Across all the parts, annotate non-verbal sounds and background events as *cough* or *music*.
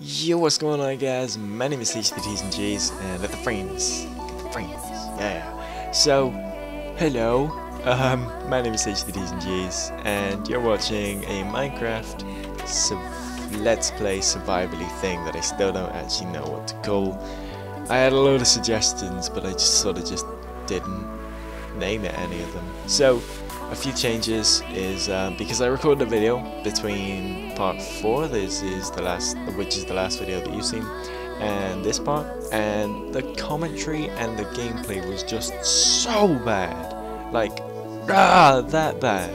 Yo, what's going on guys? My name is HDTs and G's and let the frames, get the frames, yeah. So, hello, um, my name is HDTs and G's and you're watching a Minecraft Let's Play survivally thing that I still don't actually know what to call. I had a load of suggestions but I just sort of just didn't name it any of them. So, a few changes is um, because I recorded a video between part 4, this is the last, which is the last video that you've seen, and this part, and the commentary and the gameplay was just so bad, like, ah, that bad,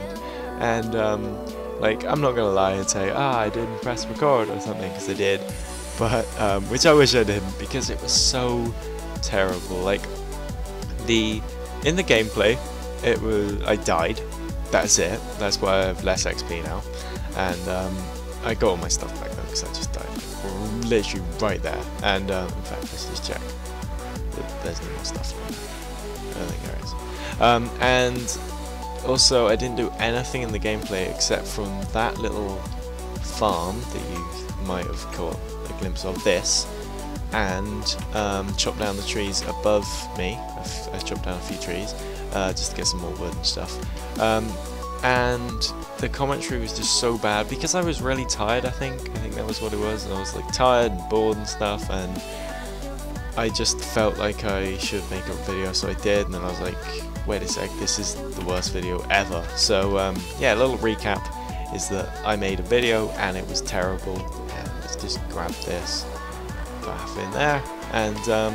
and um, like, I'm not gonna lie and say, ah, I didn't press record or something, because I did, but, um, which I wish I didn't, because it was so terrible, like, the, in the gameplay, it was I died. That's it. That's why I have less XP now, and um, I got all my stuff back though because I just died literally right there. And um, in fact, let's just check. There's no more stuff. I don't think there is. Um, and also, I didn't do anything in the gameplay except from that little farm that you might have caught a glimpse of. This and um, chop down the trees above me. I've, I've chopped down a few trees uh, just to get some more wood and stuff. Um, and the commentary was just so bad because I was really tired. I think I think that was what it was, and I was like tired and bored and stuff, and I just felt like I should make a video, so I did, and then I was like, wait a sec, this is the worst video ever. So um, yeah, a little recap is that I made a video and it was terrible, and let's just grab this, bath in there, and um,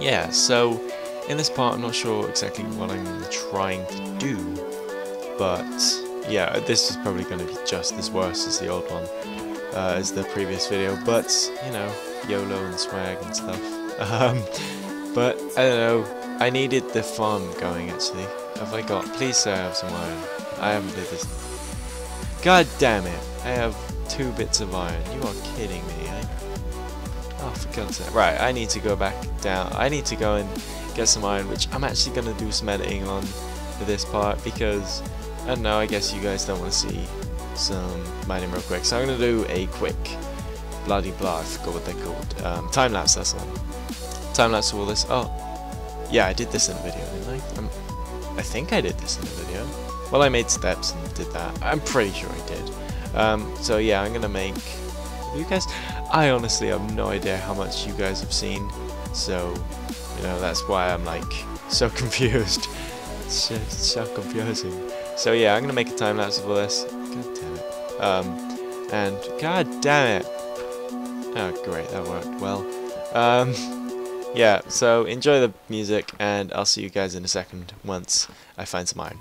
yeah, so in this part, I'm not sure exactly what I'm trying to do, but yeah, this is probably going to be just as worse as the old one, uh, as the previous video, but, you know, YOLO and swag and stuff. *laughs* Um, but, I don't know, I needed the farm going, actually. Have I got... Please say I have some iron. I haven't did this. God damn it! I have two bits of iron. You are kidding me, eh? Oh, for God's sake. Right, I need to go back down. I need to go and get some iron, which I'm actually going to do some editing on for this part because, I don't know, I guess you guys don't want to see some mining real quick. So I'm going to do a quick bloody blah, I forgot what they're called. Um, time lapse, that's one. Time lapse of all this. Oh, yeah, I did this in a video, didn't I? I'm, I think I did this in a video. Well, I made steps and did that. I'm pretty sure I did. Um, so yeah, I'm going to make... You guys... I honestly have no idea how much you guys have seen. So, you know, that's why I'm like *laughs* so confused. It's just so confusing. So yeah, I'm gonna make a time lapse of all this. God damn it. Um, and god damn it. Oh great, that worked well. Um, yeah, so enjoy the music, and I'll see you guys in a second once I find some iron.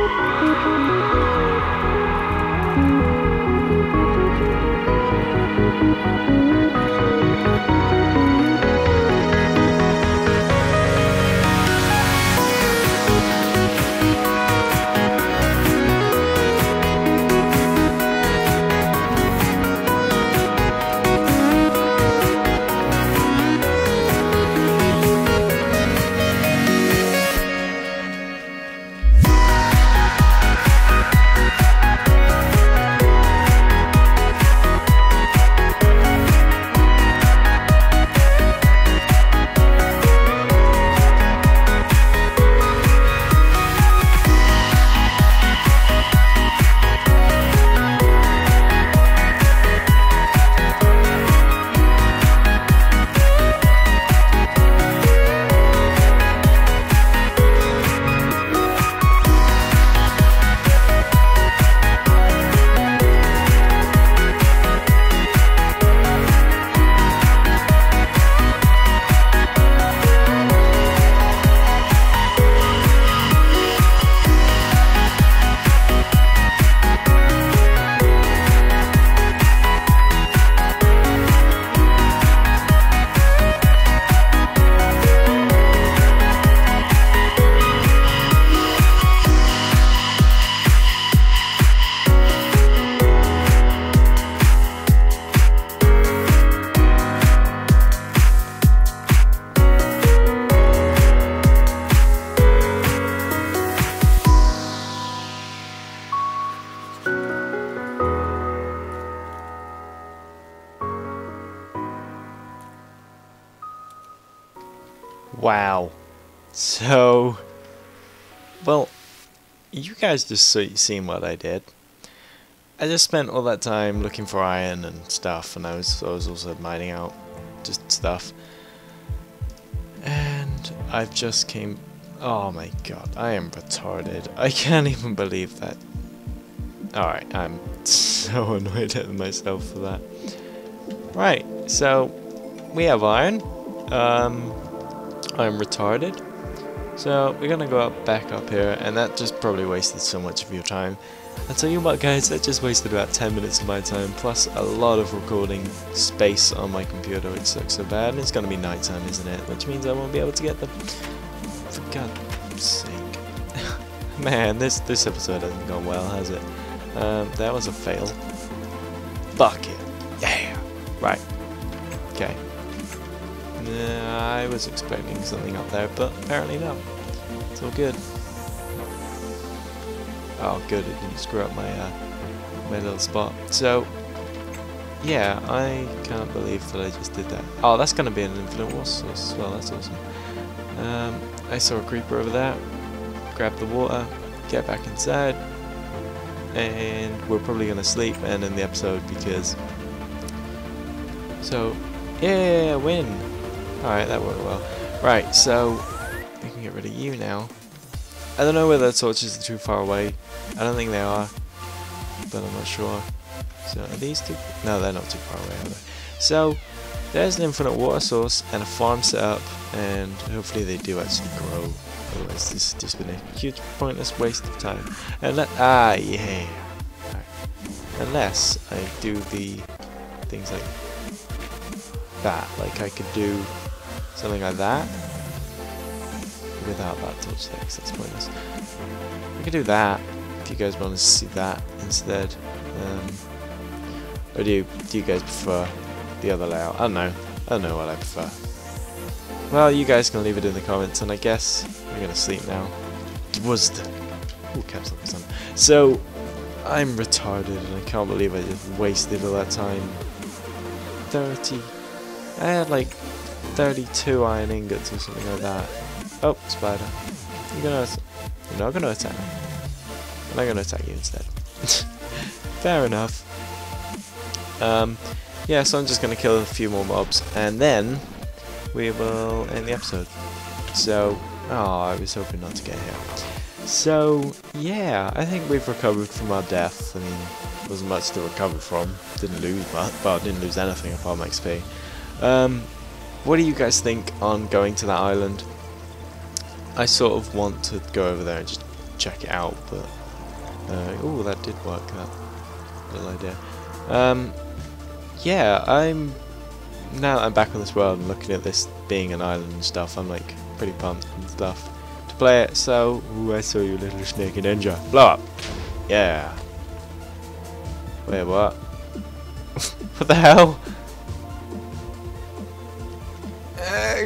Música Wow. So, well, you guys just see, seen what I did. I just spent all that time looking for iron and stuff, and I was, I was also mining out just stuff. And I've just came... Oh my god, I am retarded. I can't even believe that. Alright, I'm *laughs* so annoyed at myself for that. Right, so we have iron. Um, I'm retarded. So we're gonna go up back up here, and that just probably wasted so much of your time. I'll tell you what guys, that just wasted about 10 minutes of my time, plus a lot of recording space on my computer, which sucks so bad, and it's gonna be nighttime, isn't it? Which means I won't be able to get the... For God's sake. *laughs* Man, this, this episode hasn't gone well, has it? Um, that was a fail. Fuck it. Yeah! Right. Okay. I was expecting something up there, but apparently not. It's all good. Oh, good, it didn't screw up my, uh, my little spot. So, yeah, I can't believe that I just did that. Oh, that's going to be an infinite water source as well, that's awesome. Um, I saw a creeper over there. Grab the water, get back inside, and we're probably going to sleep and end the episode because... So, yeah, win! Alright, that worked well. Right, so, we can get rid of you now. I don't know whether the torches are too far away. I don't think they are, but I'm not sure. So, are these too... No, they're not too far away, are they? So, there's an infinite water source and a farm set up, and hopefully they do actually grow. Otherwise, this has just been a huge pointless waste of time. And let ah yeah, right. unless I do the things like that, like I could do something like that without that torch there, because that's pointless. We could do that if you guys want to see that instead. Um, or do you, do you guys prefer the other layout? I don't know. I don't know what I prefer. Well, you guys can leave it in the comments, and I guess we're gonna sleep now. Was the Ooh, caps lock. So, I'm retarded, and I can't believe I just wasted all that time. 30. I had like 32 iron ingots or something like that. Oh, spider. You're gonna. You're not gonna attack me. I'm not gonna attack you instead. *laughs* Fair enough. Um, yeah, so I'm just gonna kill a few more mobs, and then we will end the episode. So, oh, I was hoping not to get hit. So, yeah, I think we've recovered from our death. I mean, wasn't much to recover from. Didn't lose much, well, didn't lose anything apart from XP. Um, what do you guys think on going to that island? I sort of want to go over there and just check it out, but... Uh, oh, that did work, that little idea. Um, yeah, I'm now that I'm back on this world and looking at this being an island and stuff, I'm like pretty pumped and stuff to play it. So, ooh, I saw you, little snaky ninja. Blow up. Yeah. Wait, what? *laughs* what the hell?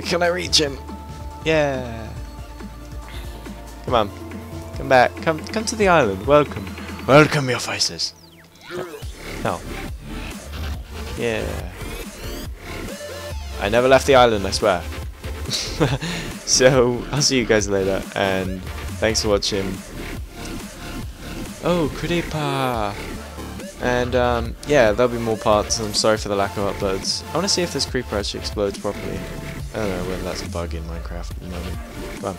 Can I reach him? Yeah. Come on. Come back. Come come to the island. Welcome. Welcome your faces. No. Yeah. I never left the island, I swear. *laughs* so, I'll see you guys later, and thanks for watching. Oh, Creeper! And, um, yeah, there'll be more parts, I'm sorry for the lack of uploads. I want to see if this creeper actually explodes properly. I don't know whether that's a bug in Minecraft at the moment. On.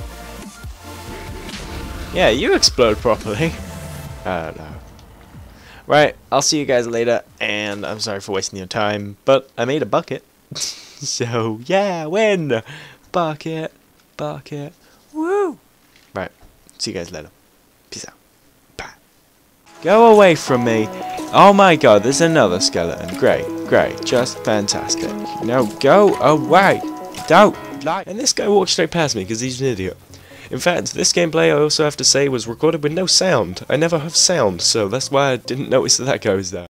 Yeah, you explode properly. *laughs* I don't know. Right, I'll see you guys later, and I'm sorry for wasting your time, but I made a bucket. *laughs* so, yeah, win! Bucket, bucket, woo! Right, see you guys later. Peace out. Bye. Go away from me. Oh my god, there's another skeleton. Great, great, just fantastic. No, go away. Don't. Like. And this guy walked straight past me because he's an idiot. In fact, this gameplay I also have to say was recorded with no sound. I never have sound, so that's why I didn't notice that that goes there.